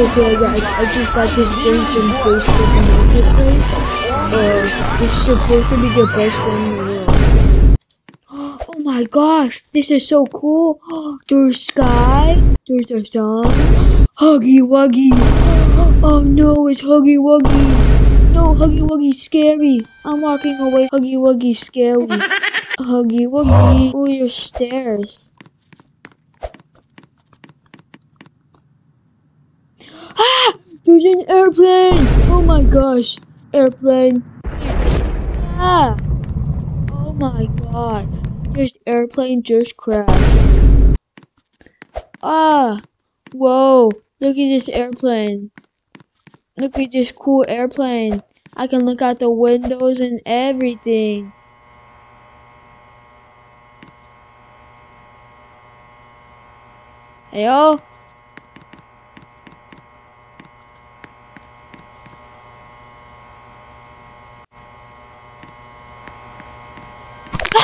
Okay, guys, I just got this thing from Facebook Marketplace. Uh, it's supposed to be the best thing in the world. Oh my gosh, this is so cool. There's sky, there's the sun. Huggy Wuggy. Oh no, it's Huggy Wuggy. No, Huggy Wuggy's scary. I'm walking away. Huggy Wuggy's scary. Huggy Wuggy. Oh, your stairs. Ah! There's an airplane! Oh my gosh. Airplane. Ah! Oh my gosh. This airplane just crashed. Ah! Whoa! Look at this airplane. Look at this cool airplane. I can look out the windows and everything. Hey, yo.